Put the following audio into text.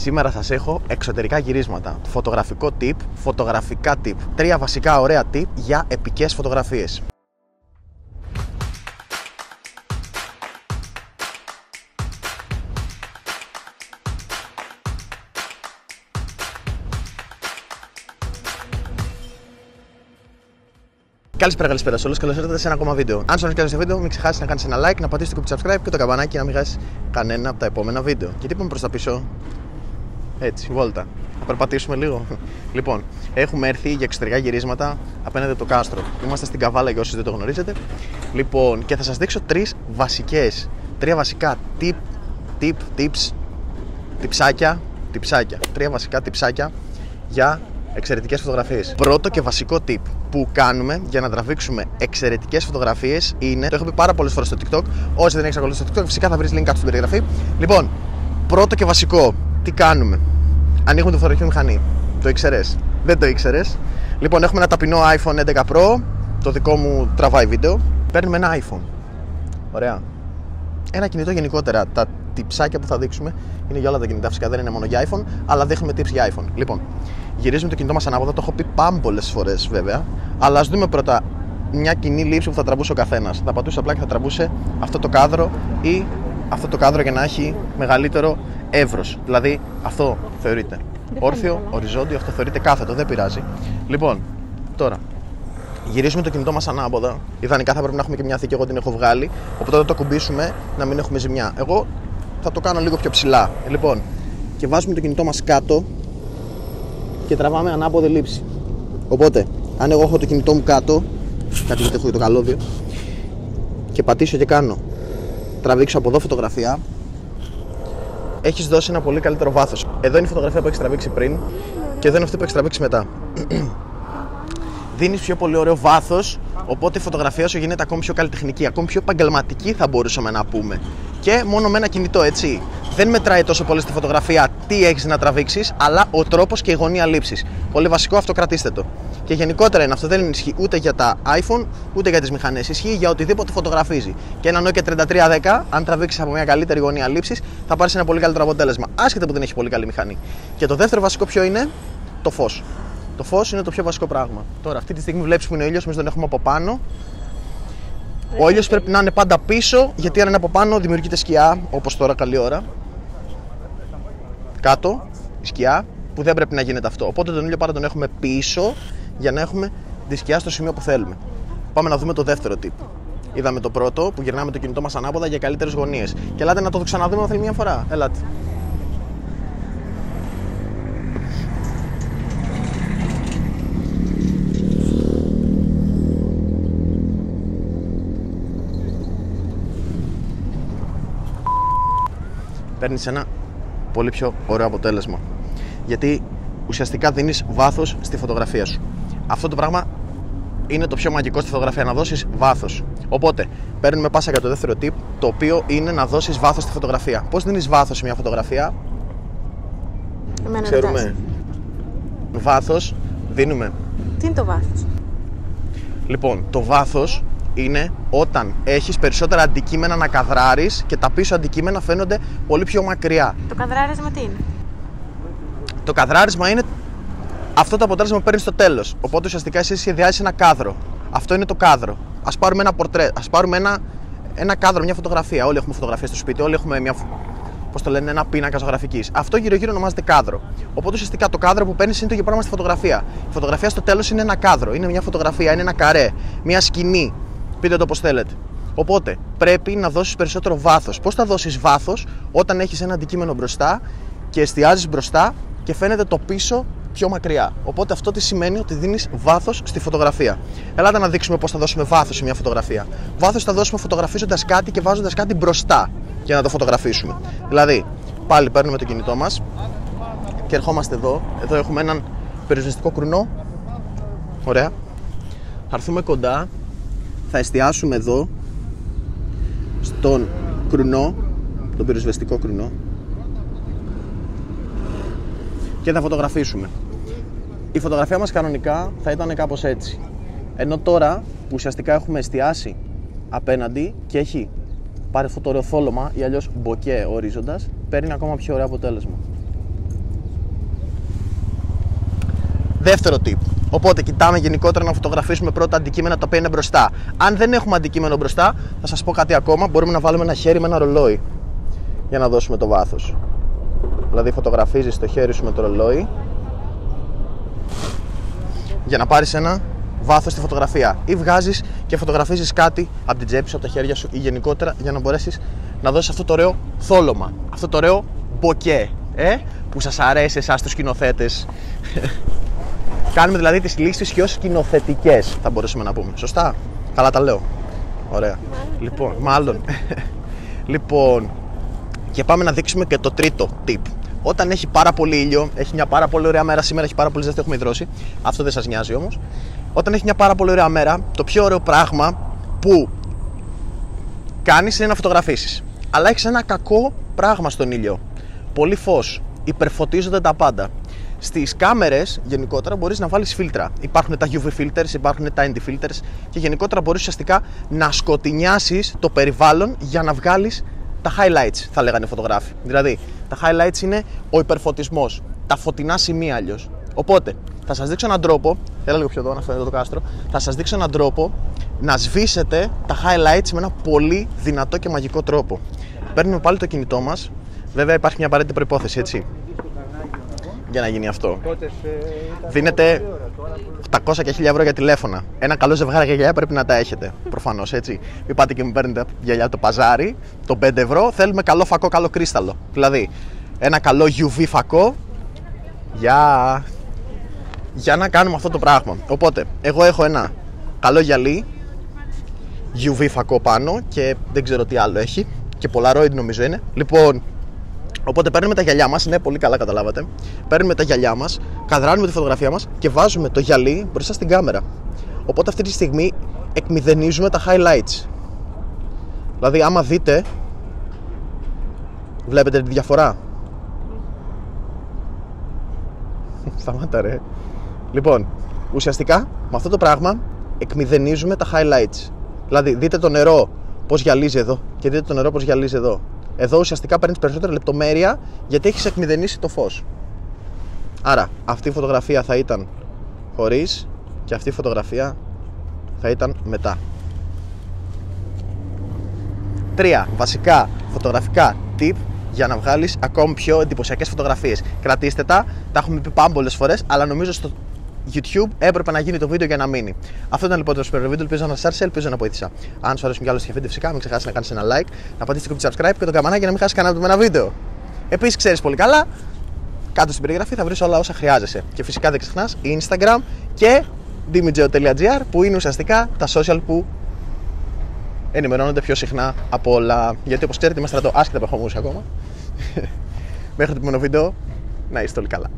Σήμερα σας έχω εξωτερικά γυρίσματα, φωτογραφικό tip, φωτογραφικά tip, τρία βασικά ωραία tip για επικές φωτογραφίες. Καλησπέρα, καλησπέρα σε όλους. Καλώς ήρθατε σε ένα ακόμα βίντεο. Αν σου αρέσει αυτό το βίντεο, μην ξεχάσει να κάνεις ένα like, να πατήσει το κουμπί subscribe και το καμπανάκι να μην χάσεις κανένα από τα επόμενα βίντεο. Και τι πάμε προς τα πίσω; Έτσι, βόλτα. Θα περπατήσουμε λίγο. Λοιπόν, έχουμε έρθει για εξωτερικά γυρίσματα απέναντι από το κάστρο. Είμαστε στην Καβάλα για όσους δεν το γνωρίζετε. Λοιπόν, και θα σας δείξω τρεις βασικές, τρία βασικά tip, tip, tips, τυψάκια, τυψάκια. Τρία βασικά τυψάκια για εξαιρετικές φωτογραφίες. Πρώτο και βασικό tip που κάνουμε για να τραβήξουμε εξαιρετικές φωτογραφίες είναι. Το έχω πει πάρα πολλές φορές στο TikTok. Όσοι δεν έχει ακολουθήσει στο TikTok, φυσικά θα βρεις link κάτω στην περιγραφή. Λοιπόν, πρώτο και βασικό, τι κάνουμε; Ανοίγουμε το φωτογραφικό μηχανή. Το ήξερες; Δεν το ήξερες. Λοιπόν, έχουμε ένα ταπεινό iPhone 11 Pro. Το δικό μου τραβάει βίντεο. Παίρνουμε ένα iPhone. Ωραία. Ένα κινητό γενικότερα. Τα τυψάκια που θα δείξουμε είναι για όλα τα κινητά. Φυσικά δεν είναι μόνο για iPhone, αλλά δείχνουμε tips για iPhone. Λοιπόν, γυρίζουμε το κινητό μας ανάποδα. Το έχω πει πάμπολε φορές βέβαια. Αλλά ας δούμε πρώτα μια κοινή λήψη που θα τραβούσε ο καθένας. Θα πατούσε απλά και θα τραβούσε αυτό το κάδρο ή αυτό το κάδρο για να έχει μεγαλύτερο εύρος. Δηλαδή αυτό θεωρείται όρθιο, οριζόντιο, αυτό θεωρείται κάθετο, δεν πειράζει. Λοιπόν, τώρα γυρίσουμε το κινητό μας ανάποδα. Ιδανικά θα πρέπει να έχουμε και μια θήκη, εγώ την έχω βγάλει. Οπότε όταν το κουμπίσουμε να μην έχουμε ζημιά. Εγώ θα το κάνω λίγο πιο ψηλά. Λοιπόν, και βάζουμε το κινητό μας κάτω και τραβάμε ανάποδη λήψη. Οπότε, αν εγώ έχω το κινητό μου κάτω, κάτι γιατί έχω το καλώδιο, και πατήσω και κάνω τραβήξω από εδώ φωτογραφία, έχεις δώσει ένα πολύ καλύτερο βάθος. Εδώ είναι η φωτογραφία που έχεις τραβήξει πριν και εδώ είναι αυτή που έχεις τραβήξει μετά. Δίνεις πιο πολύ ωραίο βάθος, οπότε η φωτογραφία σου γίνεται ακόμη πιο καλλιτεχνική, ακόμη πιο επαγγελματική θα μπορούσαμε να πούμε. Και μόνο με ένα κινητό, έτσι. Δεν μετράει τόσο πολύ στη φωτογραφία τι έχεις να τραβήξεις, αλλά ο τρόπος και η γωνία λήψης. Πολύ βασικό, αυτό κρατήστε το. Και γενικότερα είναι αυτό, δεν ισχύει ούτε για τα iPhone ούτε για τις μηχανές. Ισχύει για οτιδήποτε φωτογραφίζει. Και ένα Nokia 3310, αν τραβήξεις από μια καλύτερη γωνία λήψης, θα πάρεις ένα πολύ καλύτερο αποτέλεσμα. Άσχετα που δεν έχει πολύ καλή μηχανή. Και το δεύτερο βασικό ποιο είναι, το φως. Το φως είναι το πιο βασικό πράγμα. Τώρα, αυτή τη στιγμή βλέπεις που είναι ο ήλιος, εμείς τον έχουμε από πάνω. Ο ήλιος πρέπει να είναι πάντα πίσω, γιατί αν είναι από πάνω δημιουργείται σκιά, όπως τώρα καλή ώρα. Κάτω, η σκιά, που δεν πρέπει να γίνεται αυτό. Οπότε τον ήλιο πάντα τον έχουμε πίσω για να έχουμε τη σκιά στο σημείο που θέλουμε. Πάμε να δούμε το δεύτερο tip. Είδαμε το πρώτο που γυρνάμε το κινητό μας ανάποδα για καλύτερες γωνίες. Και ελάτε να το ξαναδούμε αν θέλει μια φορά. Ελάτε. Παίρνεις ένα πολύ πιο ωραίο αποτέλεσμα. Γιατί ουσιαστικά δίνεις βάθος στη φωτογραφία σου. Αυτό το πράγμα είναι το πιο μαγικό στη φωτογραφία, να δώσεις βάθος. Οπότε, παίρνουμε πάσα για το δεύτερο tip, το οποίο είναι να δώσεις βάθος στη φωτογραφία. Πώς δίνεις βάθος σε μια φωτογραφία, Εμένα Ξέρουμε. Βάθος δίνουμε. Τι είναι το βάθος; Λοιπόν, το βάθος είναι όταν έχεις περισσότερα αντικείμενα να καδράρεις και τα πίσω αντικείμενα φαίνονται πολύ πιο μακριά. Το καδράρισμα τι είναι; Το καδράρισμα είναι αυτό το αποτέλεσμα που παίρνεις στο τέλος. Οπότε ουσιαστικά εσύ σχεδιάζεις ένα κάδρο. Αυτό είναι το κάδρο. Α πάρουμε ένα πορτρέ, ας πάρουμε ένα, ένα κάδρο, μια φωτογραφία. Όλοι έχουμε φωτογραφίες στο σπίτι, όλοι έχουμε μια. Πώς το λένε, ένα πίνακα ζωγραφικής. Αυτό γύρω-γύρω ονομάζεται κάδρο. Οπότε ουσιαστικά το κάδρο που παίρνεις είναι το ίδιο πράγμα στη φωτογραφία. Η φωτογραφία στο τέλος είναι ένα κάδρο, είναι μια φωτογραφία, είναι ένα καρέ, μια σκηνή. Πείτε το πώ θέλετε. Οπότε πρέπει να δώσεις περισσότερο βάθος. Πώς θα δώσεις βάθος όταν έχεις ένα αντικείμενο μπροστά και εστιάζεις μπροστά και φαίνεται το πίσω πιο μακριά. Οπότε αυτό τι σημαίνει ότι δίνεις βάθος στη φωτογραφία. Ελάτε να δείξουμε πώς θα δώσουμε βάθος σε μια φωτογραφία. Βάθος θα δώσουμε φωτογραφίζοντας κάτι και βάζοντας κάτι μπροστά για να το φωτογραφίσουμε. Δηλαδή, πάλι παίρνουμε το κινητό μας και ερχόμαστε εδώ. Εδώ έχουμε έναν περιοριστικό κρουνό. Ωραία. Θα έρθουμε κοντά θα εστιάσουμε εδώ στον κρουνό, τον πυροσβεστικό κρουνό και θα φωτογραφίσουμε. Η φωτογραφία μας κανονικά θα ήταν κάπως έτσι. Ενώ τώρα που ουσιαστικά έχουμε εστιάσει απέναντι και έχει πάρει φωτορεοθόλωμα ή αλλιώς μποκέ ορίζοντας, παίρνει ακόμα πιο ωραίο αποτέλεσμα. Δεύτερο τύπο Οπότε κοιτάμε γενικότερα να φωτογραφίσουμε πρώτα αντικείμενα τα οποία είναι μπροστά. Αν δεν έχουμε αντικείμενο μπροστά, θα σας πω κάτι ακόμα. Μπορούμε να βάλουμε ένα χέρι με ένα ρολόι για να δώσουμε το βάθος. Δηλαδή, φωτογραφίζεις το χέρι σου με το ρολόι για να πάρεις ένα βάθος στη φωτογραφία. Ή βγάζεις και φωτογραφίζεις κάτι από την τσέπη σου, από τα χέρια σου ή γενικότερα για να μπορέσεις να δώσεις αυτό το ωραίο θόλωμα. Αυτό το ωραίο μποκέ. Ε, που σας αρέσει εσάς τους σκηνοθέτες. Κάνουμε δηλαδή τις λύσει πιο σκηνοθετικές, θα μπορούσαμε να πούμε. Σωστά; Καλά τα λέω. Ωραία. Λοιπόν, μάλλον. λοιπόν, και πάμε να δείξουμε και το τρίτο tip. Όταν έχει πάρα πολύ ήλιο, έχει μια πάρα πολύ ωραία μέρα. Σήμερα έχει πάρα πολύ ζέστη, έχουμε υδρώσει. Αυτό δεν σας νοιάζει όμως. Όταν έχει μια πάρα πολύ ωραία μέρα, το πιο ωραίο πράγμα που κάνεις είναι να φωτογραφίσεις. Αλλά έχεις ένα κακό πράγμα στον ήλιο. Πολύ φως. Υπερφωτίζονται τα πάντα. Στις κάμερες, γενικότερα, μπορείς να βάλεις φίλτρα. Υπάρχουν τα UV filters, υπάρχουν τα ND filters και γενικότερα μπορείς ουσιαστικά να σκοτεινιάσεις το περιβάλλον για να βγάλεις τα highlights, θα λέγανε οι φωτογράφοι. Δηλαδή, τα highlights είναι ο υπερφωτισμός, τα φωτεινά σημεία αλλιώς. Οπότε, θα σας δείξω έναν τρόπο, έλα λίγο πιο εδώ να φαίνεται το κάστρο, θα σας δείξω έναν τρόπο να σβήσετε τα highlights με ένα πολύ δυνατό και μαγικό τρόπο. Παίρνουμε πάλι το κινητό μας. Βέβαια, υπάρχει μια απαραίτητη προπόθεση, έτσι για να γίνει αυτό. Δίνετε 800 και 1000 ευρώ για τηλέφωνα. Ένα καλό ζευγάρι για γυαλιά πρέπει να τα έχετε. Προφανώς έτσι. Μην πάτε και μου παίρνετε γυαλιά το παζάρι, το 5 ευρώ. Θέλουμε καλό φακό, καλό κρίσταλο. Δηλαδή, ένα καλό UV φακό για, για να κάνουμε αυτό το πράγμα. Οπότε, εγώ έχω ένα καλό γυαλί UV φακό πάνω και δεν ξέρω τι άλλο έχει. Και Polaroid νομίζω είναι. Λοιπόν, Οπότε παίρνουμε τα γυαλιά μας, ναι, πολύ καλά καταλάβατε. Παίρνουμε τα γυαλιά μας, καδράνουμε τη φωτογραφία μας και βάζουμε το γυαλί μπροστά στην κάμερα. Οπότε αυτή τη στιγμή εκμηδενίζουμε τα highlights. Δηλαδή, άμα δείτε, βλέπετε τη διαφορά; Σταμάτα ρε. Λοιπόν, ουσιαστικά με αυτό το πράγμα εκμηδενίζουμε τα highlights. Δηλαδή, δείτε το νερό πώς γυαλίζει εδώ και δείτε το νερό πώς γυαλίζει εδώ. Εδώ ουσιαστικά παίρνεις περισσότερη λεπτομέρεια γιατί έχεις εκμηδενήσει το φως. Άρα αυτή η φωτογραφία θα ήταν χωρίς και αυτή η φωτογραφία θα ήταν μετά. Τρία βασικά φωτογραφικά tip για να βγάλεις ακόμη πιο εντυπωσιακές φωτογραφίες. Κρατήστε τα, τα έχουμε πει πάμπολες φορές, αλλά νομίζω στο YouTube έπρεπε να γίνει το βίντεο για να μείνει. Αυτό ήταν λοιπόν το σπέρο βίντεο. Ελπίζω να σας άρεσε, ελπίζω να βοήθησα. Αν σου αρέσουν κι άλλες βίντεο, φυσικά μην ξεχάσει να κάνει ένα like, να πατήσει το κουμπί subscribe και το καμπανάκι για να μην χάσει κανένα από ένα βίντεο. Επίσης, ξέρεις πολύ καλά, κάτω στην περιγραφή θα βρεις όλα όσα χρειάζεσαι. Και φυσικά δεν ξεχνάς Instagram και dimigeo.gr που είναι ουσιαστικά τα social που ενημερώνονται πιο συχνά από όλα. Γιατί όπως ξέρετε, είμαστε στρατό άσχετα που έχω ακόμα. Μέχρι το επόμενο βίντεο, να είστε όλοι καλά.